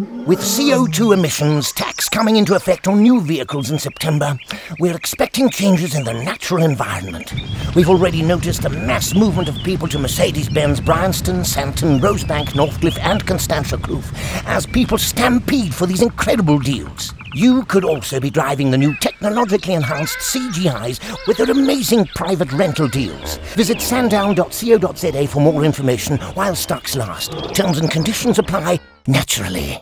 With CO2 emissions tax coming into effect on new vehicles in September, we're expecting changes in the natural environment. We've already noticed a mass movement of people to Mercedes-Benz Bryanston, Sandton, Rosebank, Northcliff and Constantia Kloof as people stampede for these incredible deals. You could also be driving the new technologically enhanced CGIs with their amazing private rental deals. Visit sandown.co.za for more information while stocks last. Terms and conditions apply naturally.